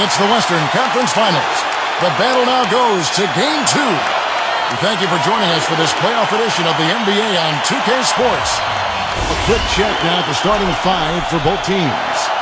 It's the Western Conference Finals. The battle now goes to Game 2. We thank you for joining us for this playoff edition of the NBA on 2K Sports. A quick check now at the starting five for both teams.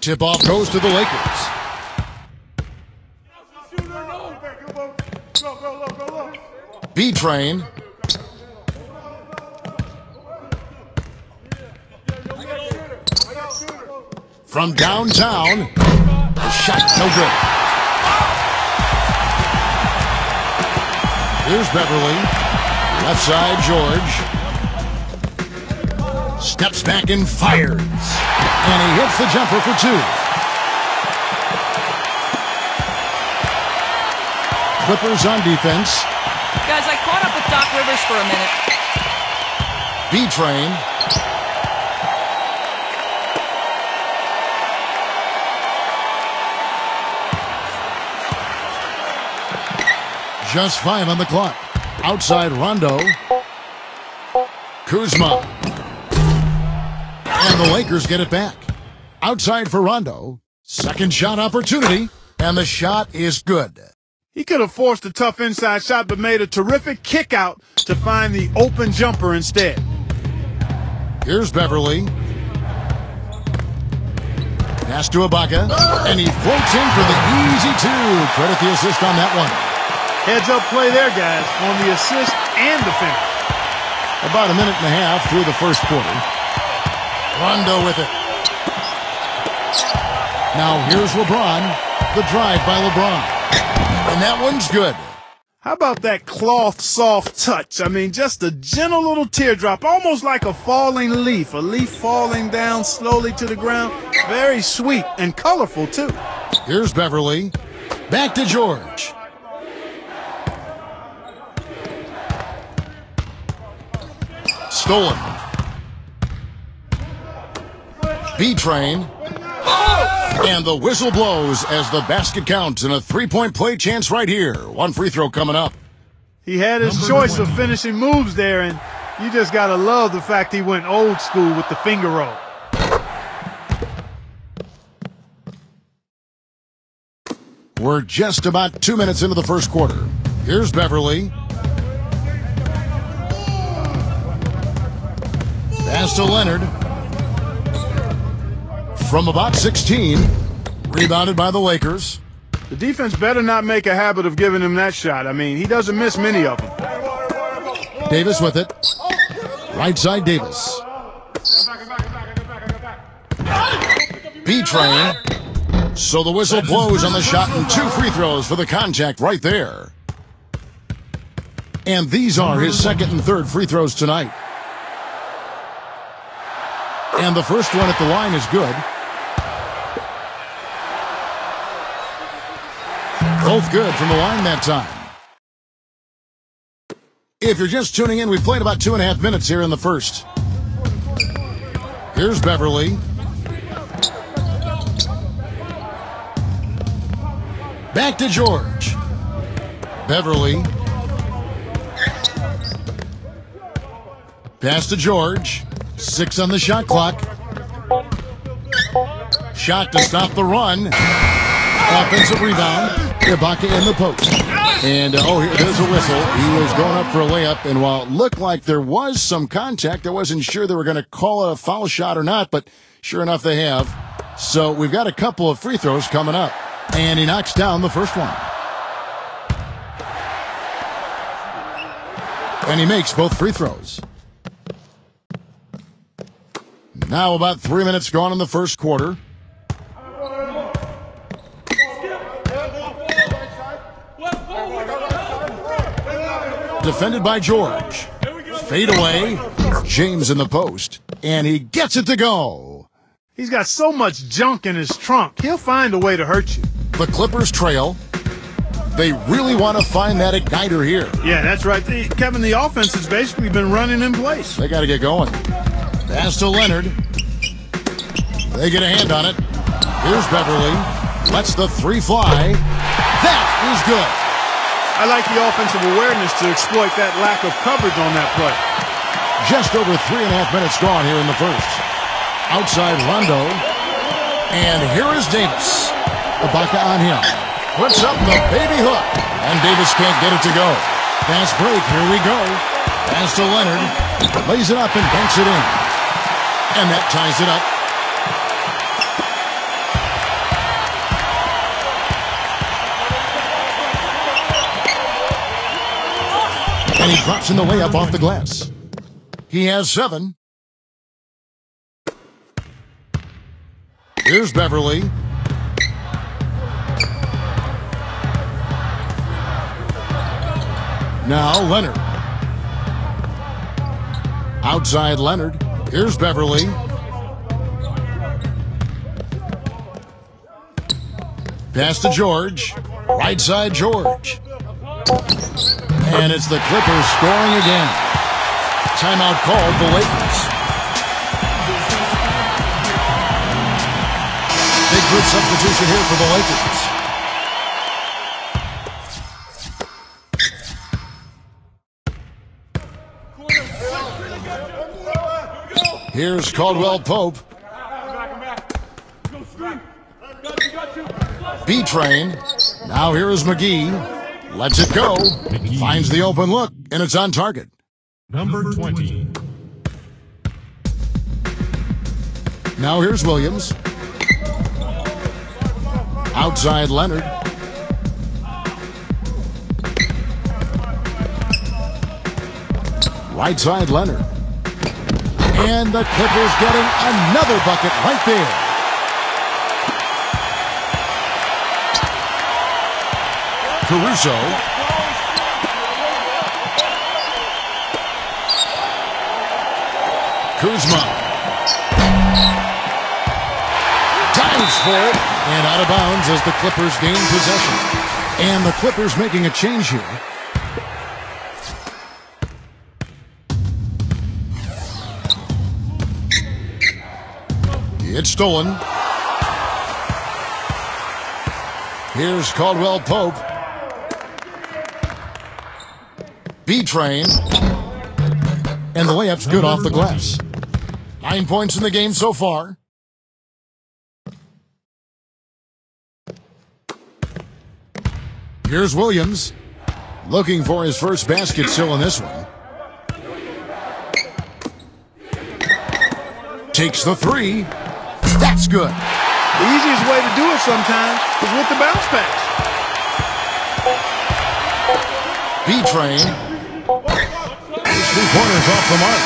Tip off goes to the Lakers. B Train. From downtown. The shot no good. Here's Beverley. Left side, George. Steps back and fires. And he hits the jumper for two. Clippers on defense. Guys, I caught up with Doc Rivers for a minute. B Train. Just five on the clock. Outside Rondo. Kuzma. And the Lakers get it back. Outside for Rondo. Second shot opportunity. And the shot is good. He could have forced a tough inside shot, but made a terrific kick out to find the open jumper instead. Here's Beverley. Pass to Ibaka. And he floats in for the easy two. Credit the assist on that one. Heads up play there, guys, on the assist and the finish. About a minute and a half through the first quarter. Rondo with it. Now here's LeBron. The drive by LeBron. And that one's good. How about that cloth soft touch? I mean, just a gentle little teardrop, almost like a falling leaf, a leaf falling down slowly to the ground. Very sweet and colorful, too. Here's Beverley. Back to George. Stolen. B train. And the whistle blows as the basket counts and a three-point play chance right here. One free throw coming up. He had his choice of finishing moves there, and you just got to love the fact he went old school with the finger roll. We're just about two minutes into the first quarter. Here's Beverley. Pass to Leonard. From about 16. Rebounded by the Lakers. The defense better not make a habit of giving him that shot. I mean, he doesn't miss many of them. Davis with it. Right side Davis. B train. So the whistle blows on the shot and two free throws for the contact right there. And these are his second and third free throws tonight. And the first one at the line is good. Both good from the line that time. If you're just tuning in, we played about two and a half minutes here in the first. Here's Beverley. Back to George. Beverley. Pass to George. Six on the shot clock. Shot to stop the run. Offensive rebound. Ibaka in the post. And, uh, oh, here, there's a whistle. He was going up for a layup, and while it looked like there was some contact, I wasn't sure they were going to call it a foul shot or not, but sure enough, they have. So we've got a couple of free throws coming up. And he knocks down the first one. And he makes both free throws. Now about three minutes gone in the first quarter. Defended by George. Fade away. James in the post. And he gets it to go. He's got so much junk in his trunk, he'll find a way to hurt you. The Clippers trail. They really want to find that igniter here. Yeah, that's right. The, Kevin, the offense has basically been running in place. They got to get going. Pass to Leonard. They get a hand on it. Here's Beverley. Lets the three fly. That is good. I like the offensive awareness to exploit that lack of coverage on that play. Just over three and a half minutes gone here in the first. Outside Rondo. And here is Davis. Ibaka on him. Puts up the baby hook. And Davis can't get it to go. Fast break. Here we go. Pass to Leonard. Lays it up and banks it in. And that ties it up. And he drops in the layup off the glass. He has seven. Here's Beverley. Now Leonard. Outside Leonard. Here's Beverley. Pass to George. Right side George. And it's the Clippers scoring again. Timeout called the Lakers. Big group substitution here for the Lakers. Here's Caldwell Pope. B train. Now here is McGee. Lets it go. Finds the open look, and it's on target. Number 20. Now here's Williams. Outside Leonard. Right side Leonard. And the Clippers getting another bucket right there. Caruso. Kuzma. Dives for it. And out of bounds as the Clippers gain possession. And the Clippers making a change here. It's stolen. Here's Caldwell Pope. B train. And the layup's good off the glass. Nine points in the game so far. Here's Williams. Looking for his first basket still in this one. Takes the three. That's good. The easiest way to do it sometimes is with the bounce pass. B train. His three pointers off the mark.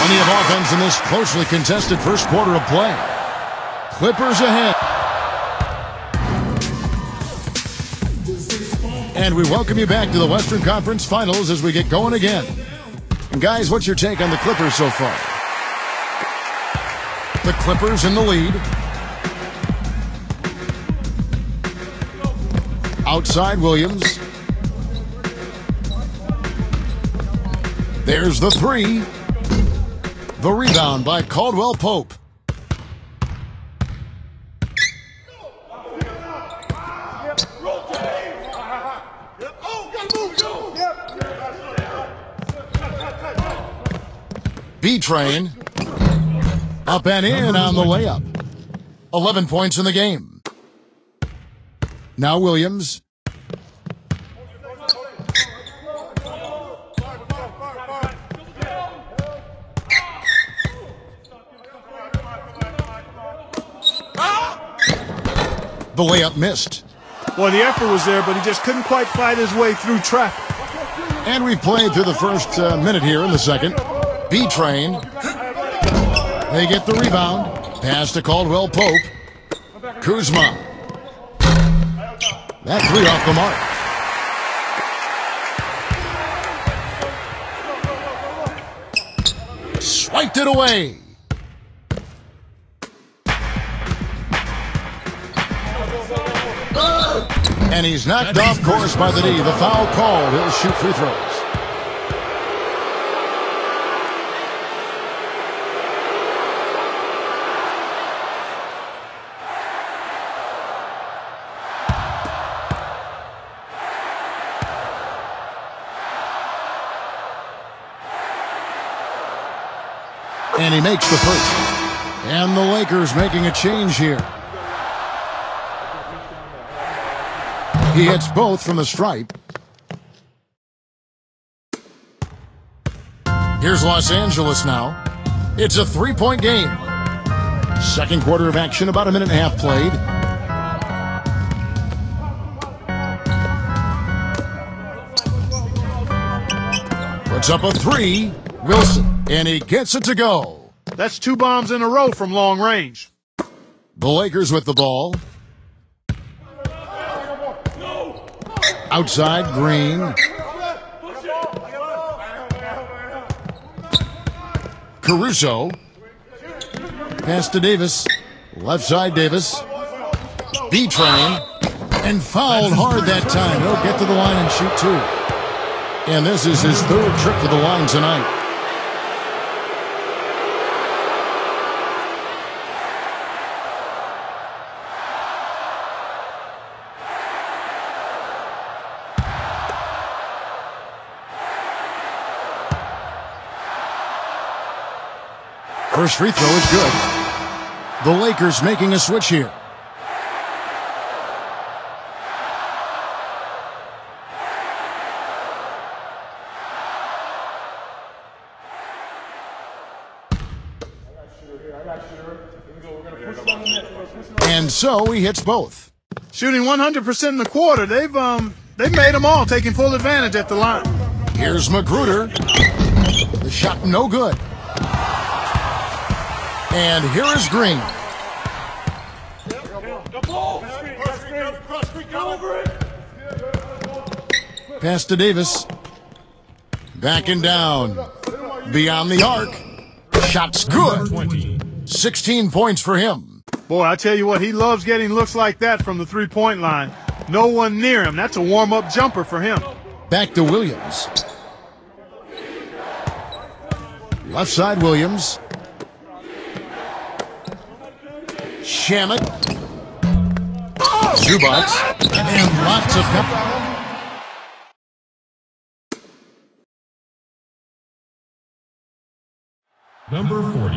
Plenty of offense in this closely contested first quarter of play. Clippers ahead. And we welcome you back to the Western Conference Finals as we get going again. And guys, what's your take on the Clippers so far? The Clippers in the lead. Outside Williams. There's the three. The rebound by Caldwell Pope. B train. Up and in on the layup. 11 points in the game. Now Williams. The layup missed. Well, the effort was there, but he just couldn't quite fight his way through traffic. And we've played through the first uh, minute here in the second. B train. They get the rebound. Pass to Caldwell Pope. Kuzma. That three off the mark. Swiped it away. And he's knocked off course by the D. The foul called. He'll shoot free throws. Makes the first. And the Lakers making a change here. He hits both from the stripe. Here's Los Angeles now. It's a three-point game. Second quarter of action, about a minute and a half played. Puts up a three. Wilson, and he gets it to go. That's two bombs in a row from long range. The Lakers with the ball. Outside, Green. Caruso. Pass to Davis. Left side, Davis. B train. And fouled hard that time. He'll get to the line and shoot two. And this is his third trip to the line tonight. First free throw is good. The Lakers making a switch here. And so he hits both. Shooting 100% in the quarter. They've um they've made them all, taking full advantage at the line. Here's McGruder. The shot no good. And here is Green. Pass to Davis. Backing down. Beyond the arc. Shot's good. 16 points for him. Boy, I tell you what, he loves getting looks like that from the three-point line. No one near him. That's a warm-up jumper for him. Back to Williams. Left side, Williams. Shamet. Zubac. And lots of... Number 40.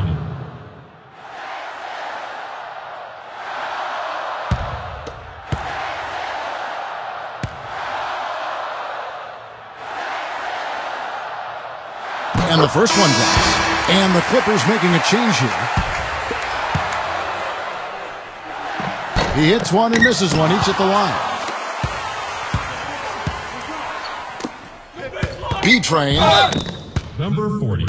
And the first one drops. And the Clippers making a change here. He hits one and misses one, each at the line. B train. Number 40.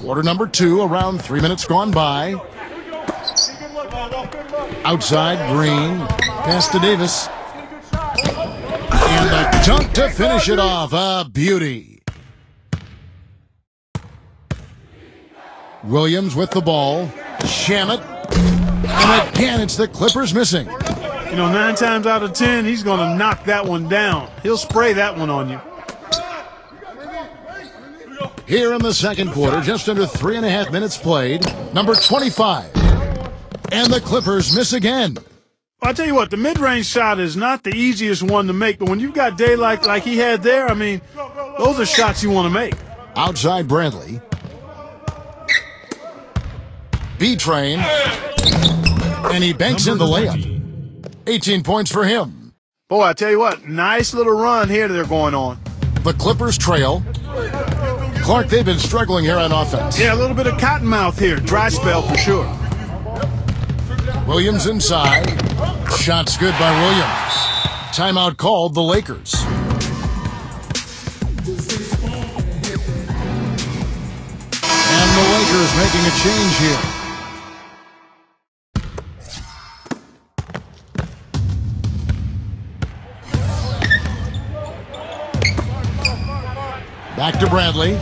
Quarter number two, around three minutes gone by. Outside, Green. Pass to Davis. And a dunk to finish it off. A beauty. Williams with the ball. Shamet. And again, it's the Clippers missing. You know, nine times out of ten, he's going to knock that one down. He'll spray that one on you. Here in the second quarter, just under three and a half minutes played, number 25. And the Clippers miss again. I tell you what, the mid-range shot is not the easiest one to make, but when you've got daylight like he had there, I mean, those are shots you want to make. Outside Bradley. B train. And he banks in the Number layup. 18 points for him. Boy, I tell you what, nice little run here they're going on. The Clippers trail. Clark, they've been struggling here on offense. Yeah, a little bit of cottonmouth here. Dry spell for sure. Williams inside. Shots good by Williams. Timeout called the Lakers. And the Lakers making a change here. Back to Bradley.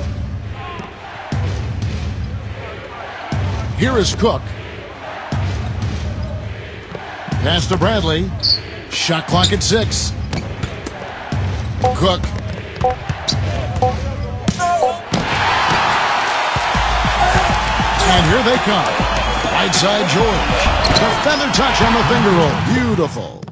Here is Cook. Pass to Bradley. Shot clock at six. Cook. And here they come. Right side George. The feather touch on the finger roll. Beautiful.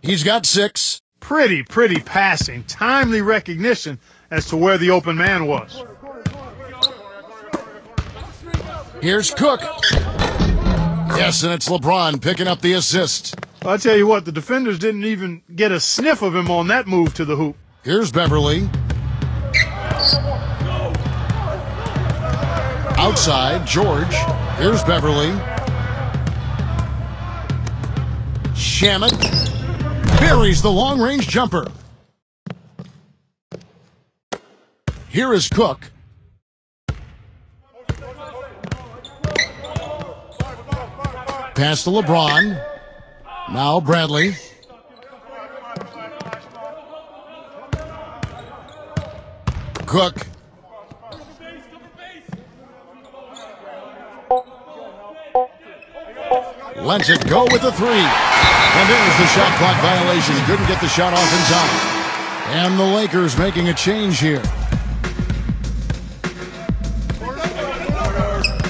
He's got six. Pretty, pretty passing. Timely recognition as to where the open man was. Here's Cook. Yes, and it's LeBron picking up the assist. I'll tell you what, the defenders didn't even get a sniff of him on that move to the hoop. Here's Beverley. Outside, George. Here's Beverley. Shamet buries the long range jumper. Here is Cook. Pass to LeBron. Now Bradley. Cook. Lets it go with the three. And there's the shot clock violation. Couldn't get the shot off in time. And the Lakers making a change here.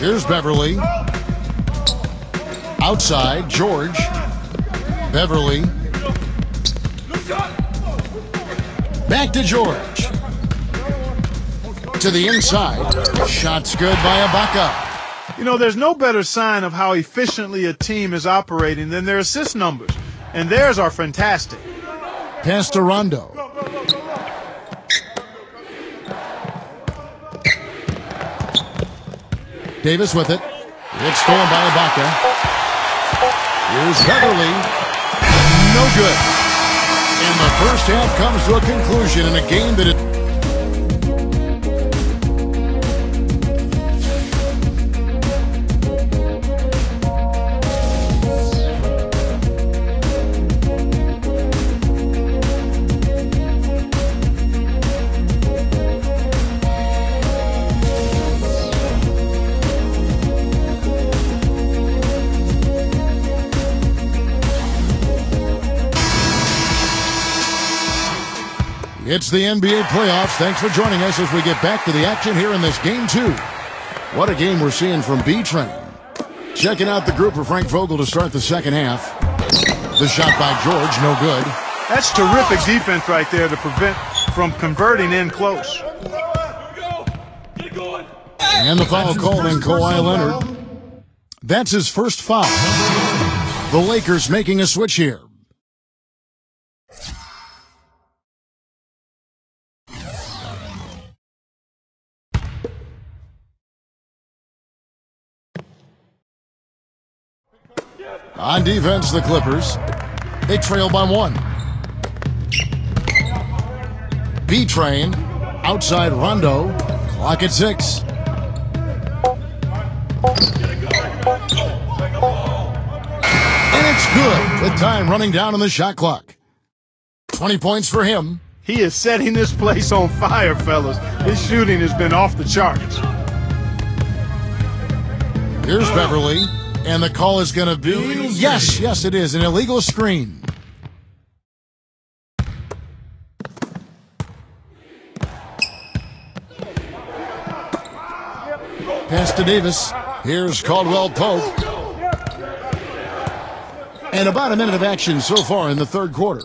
Here's Beverley. Outside, George. Beverley. Back to George. To the inside. Shots good by Ibaka. You know, there's no better sign of how efficiently a team is operating than their assist numbers. And theirs are fantastic. Pass to Rondo. Davis with it. It's stolen by Ibaka. Here's Beverley. No good. And the first half comes to a conclusion in a game that it. It's the NBA playoffs. Thanks for joining us as we get back to the action here in this game two. What a game we're seeing from B Train. Checking out the group for Frank Vogel to start the second half. The shot by George, no good. That's terrific defense right there to prevent from converting in close. And the foul called on Kawhi Leonard. That's his first foul. The Lakers making a switch here. On defense, the Clippers. They trail by one. B train. Outside Rondo. Clock at six. And it's good with time running down on the shot clock. 20 points for him. He is setting this place on fire, fellas. His shooting has been off the charts. Here's Beverley. And the call is going to be yes, yes, it is an illegal screen. Pass to Davis. Here's Caldwell Pope. And about a minute of action so far in the third quarter.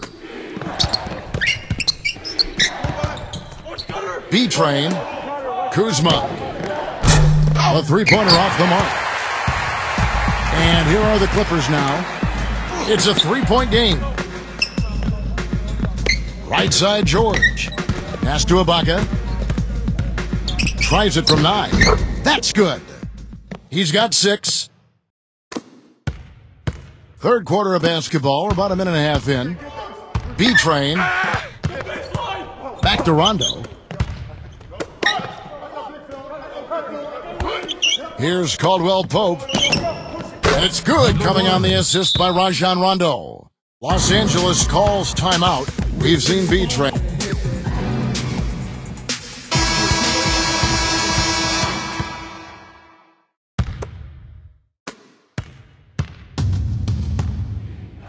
B train. Kuzma. A three pointer off the mark. And here are the Clippers now. It's a three-point game. Right side, George. Pass to Ibaka. Tries it from nine. That's good. He's got six. Third quarter of basketball. We're about a minute and a half in. B-Train. Back to Rondo. Here's Caldwell Pope. It's good coming on the assist by Rajon Rondo. Los Angeles calls timeout. We've seen B Train.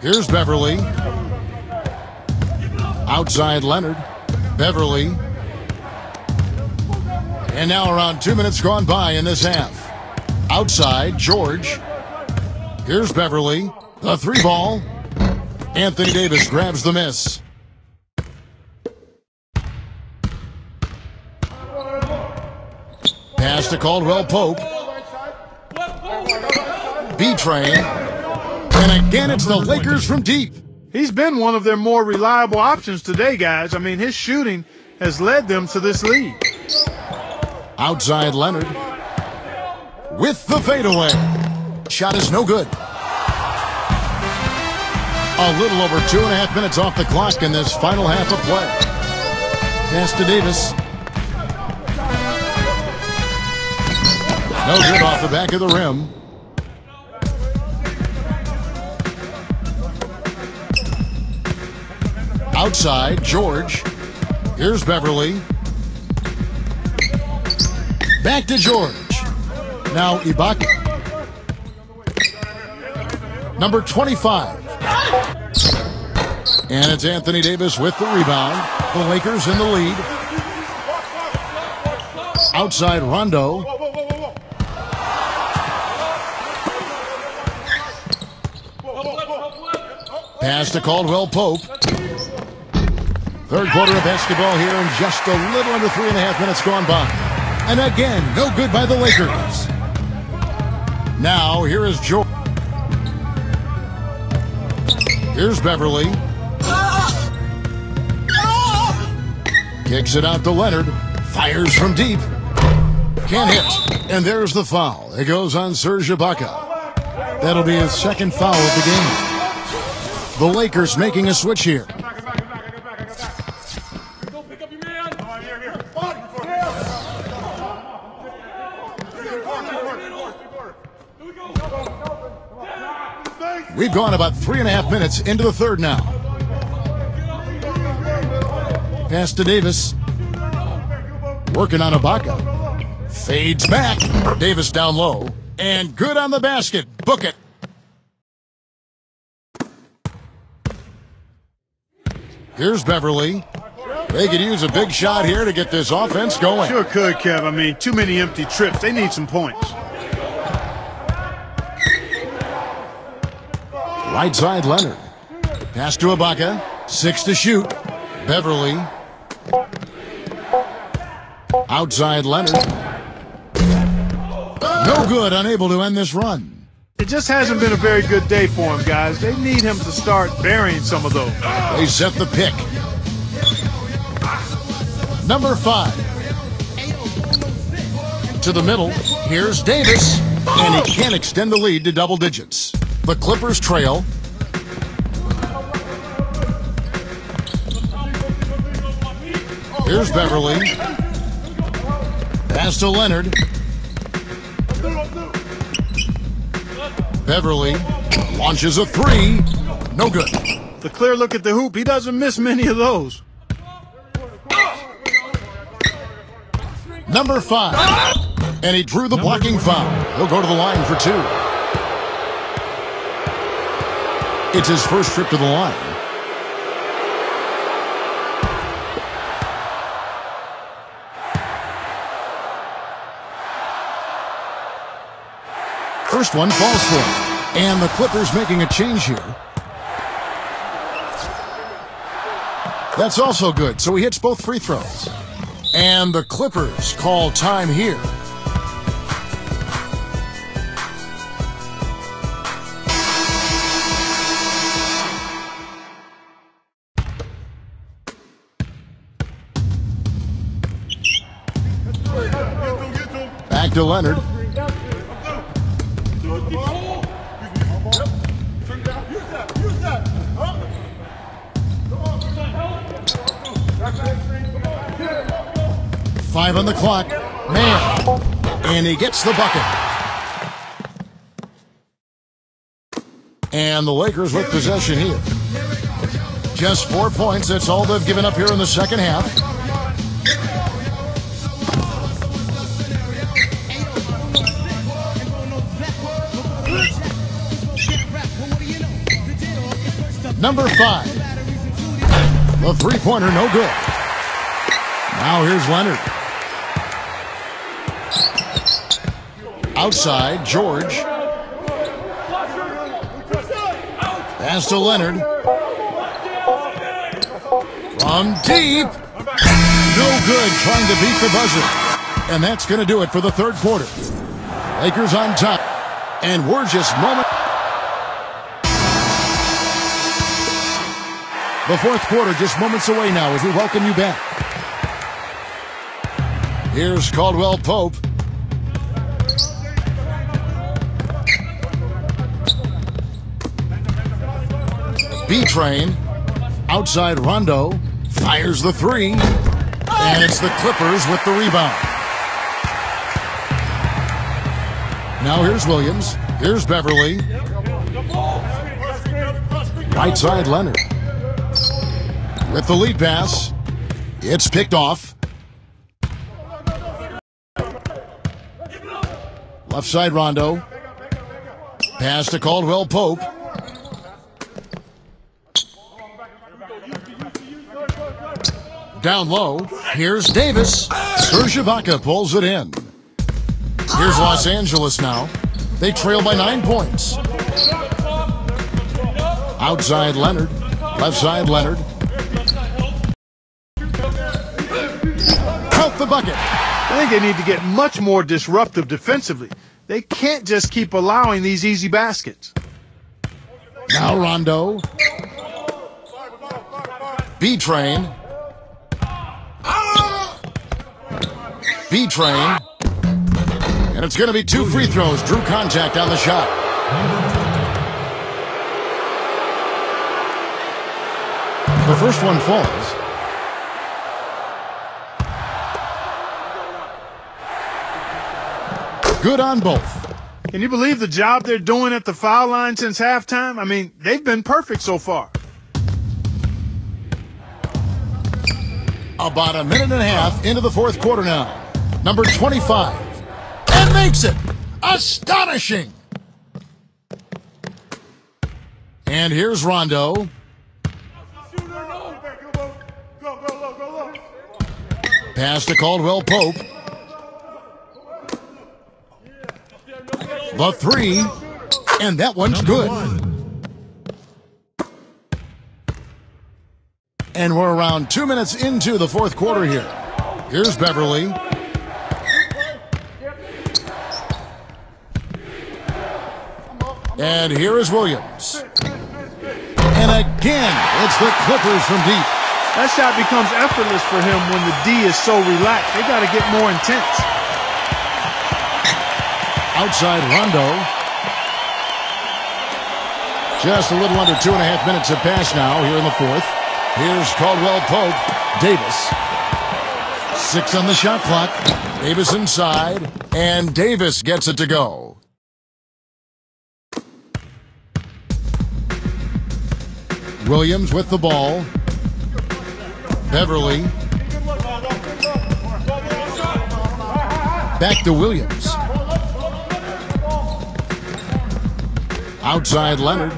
Here's Beverley. Outside Leonard. Beverley. And now around two minutes gone by in this half. Outside, George. Here's Beverley. The three ball. Anthony Davis grabs the miss. Pass to Caldwell Pope. B train. And again, it's the Lakers from deep. He's been one of their more reliable options today, guys. I mean, his shooting has led them to this lead. Outside Leonard. With the fadeaway. Shot is no good. A little over two and a half minutes off the clock in this final half of play. Pass to Davis. No good off the back of the rim. Outside, George. Here's Beverley. Back to George. Now Ibaka. Number 25. And it's Anthony Davis with the rebound. The Lakers in the lead. Outside Rondo. Pass to Caldwell Pope. Third quarter of basketball here and just a little under three and a half minutes gone by. And again, no good by the Lakers. Now, here is George. Here's Beverley. Kicks it out to Leonard. Fires from deep. Can't hit. And there's the foul. It goes on Serge Ibaka. That'll be his second foul of the game. The Lakers making a switch here. We've gone about three and a half minutes into the third now. Pass to Davis. Working on Ibaka. Fades back. Davis down low. And good on the basket. Book it. Here's Beverley. They could use a big shot here to get this offense going. Sure could, Kev. I mean, too many empty trips. They need some points. Right side, Leonard. Pass to Ibaka. Six to shoot. Beverley. Outside, Leonard. No good, unable to end this run. It just hasn't been a very good day for him, guys. They need him to start burying some of those. They set the pick. Number five. To the middle. Here's Davis. And he can't extend the lead to double digits. The Clippers trail. Here's Beverley. Pass to Leonard. Beverley launches a three. No good. The clear look at the hoop, he doesn't miss many of those. Number five. And he drew the blocking foul. He'll go to the line for two. It's his first trip to the line. First one falls for him. And the Clippers making a change here. That's also good. So he hits both free throws. And the Clippers call time here. to Leonard. Five on the clock. Man. And he gets the bucket. And the Lakers with possession here. Just four points. That's all they've given up here in the second half. Number five. The three pointer, no good. Now here's Leonard. Outside, George. Pass to Leonard. From deep. No good, trying to beat the buzzer. And that's going to do it for the third quarter. Lakers on top. And we're just moment. The fourth quarter just moments away now as we welcome you back. Here's Caldwell Pope. B Train. Outside Rondo. Fires the three. And it's the Clippers with the rebound. Now here's Williams. Here's Beverley. Right side Leonard. With the lead pass. It's picked off. Left side Rondo. Pass to Caldwell Pope. Down low. Here's Davis. Serge Ibaka pulls it in. Here's Los Angeles now. They trail by nine points. Outside Leonard. Left side Leonard. Count the bucket. I think they need to get much more disruptive defensively. They can't just keep allowing these easy baskets. Now Rondo. B Train. B Train. And it's going to be two free throws. Drew contact on the shot. The first one falls. Good on both. Can you believe the job they're doing at the foul line since halftime? I mean, they've been perfect so far. About a minute and a half into the fourth quarter now. Number 25. And makes it. Astonishing. And here's Rondo. Pass to Caldwell Pope. The three. And that one's Number good. one. And we're around two minutes into the fourth quarter here. Here's Beverley. And here is Williams. And again, it's the Clippers from deep. That shot becomes effortless for him when the D is so relaxed. They got to get more intense. Outside Rondo. Just a little under two and a half minutes have passed now here in the fourth. Here's Caldwell Pope. Davis. Six on the shot clock. Davis inside. And Davis gets it to go. Williams with the ball. Beverley. Back to Williams. Outside Leonard.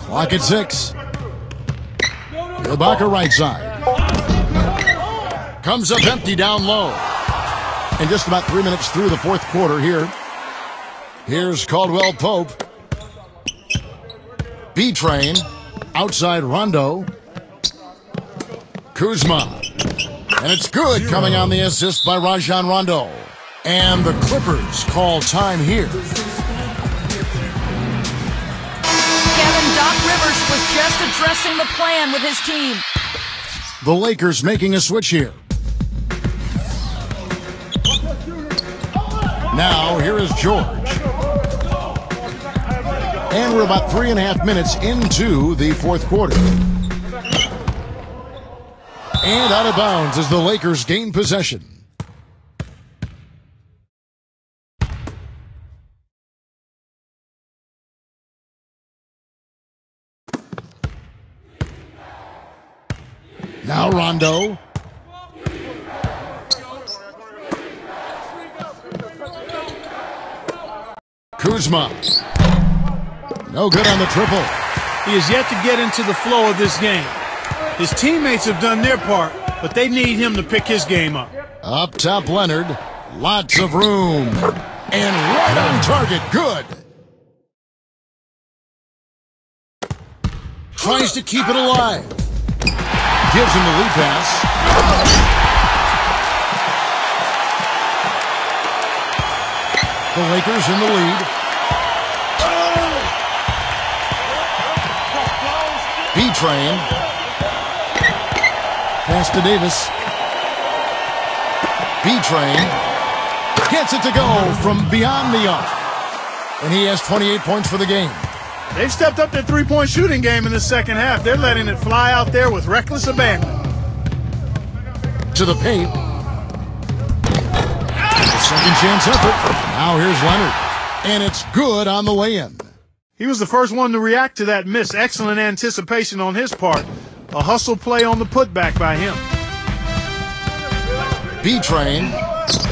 Clock at six. Ibaka right side. Comes up empty down low. And just about three minutes through the fourth quarter here. Here's Caldwell Pope. B train. Outside Rondo. Kuzma. And it's good coming on the assist by Rajon Rondo. And the Clippers call time here. Was just addressing the plan with his team. The Lakers making a switch here. Now, here is George. And we're about three and a half minutes into the fourth quarter. And out of bounds as the Lakers gain possession. Rondo. Kuzma. No good on the triple. He is yet to get into the flow of this game. His teammates have done their part, but they need him to pick his game up. Up top, Leonard. Lots of room. And right on target. Good. Tries to keep it alive. Gives him the lead pass. The Lakers in the lead. B-Train. Pass to Davis. B-Train. Gets it to go from beyond the arc. And he has 28 points for the game. They've stepped up their three-point shooting game in the second half. They're letting it fly out there with reckless abandon. To the paint. Second chance effort. Now here's Leonard. And it's good on the lay-in. He was the first one to react to that miss. Excellent anticipation on his part. A hustle play on the putback by him. B-Train.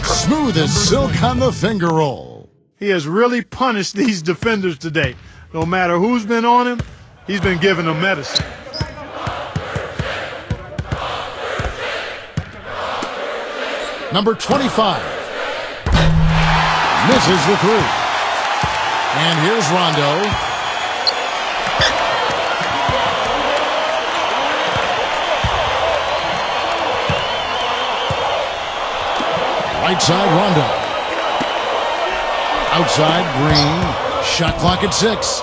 Smooth as silk on the finger roll. He has really punished these defenders today. No matter who's been on him, he's been giving them medicine. Number 25. Misses the three. And here's Rondo. Right side, Rondo. Outside, Green. Shot clock at six.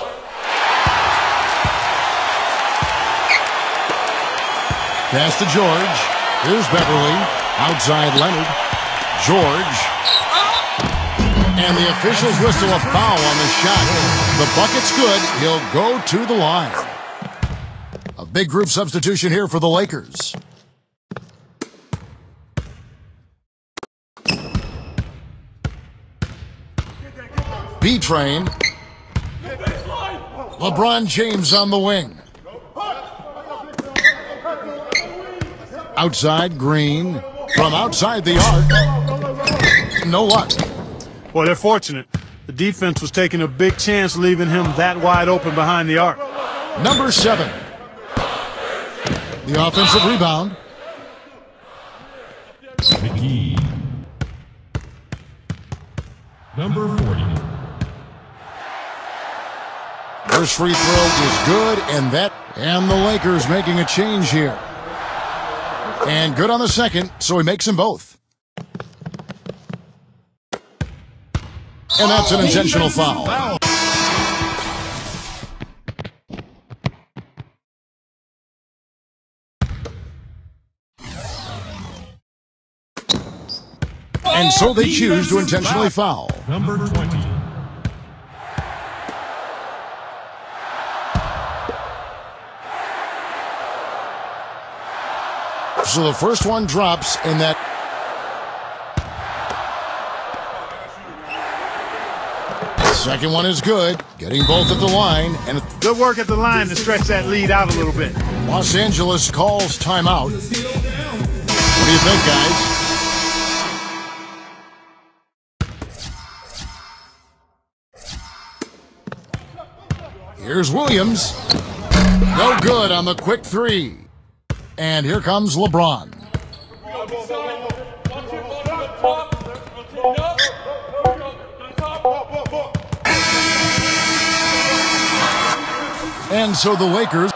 Pass to George. Here's Beverley. Outside, Leonard. George. And the officials whistle a foul on the shot. The bucket's good. He'll go to the line. A big group substitution here for the Lakers. B-Train. LeBron James on the wing. Outside, Green. From outside the arc. No luck. Well, they're fortunate. The defense was taking a big chance leaving him that wide open behind the arc. Number seven. The offensive rebound. McGee. Number 40. First free throw is good, and that and the Lakers making a change here. And good on the second, so he makes them both. And that's an intentional foul. And so they choose to intentionally foul. Number 20. So the first one drops in that. Second one is good, getting both at the line, and Good work at the line to stretch that lead out a little bit. Los Angeles calls timeout. What do you think, guys? Here's Williams. No good on the quick three. And here comes LeBron. And so the Lakers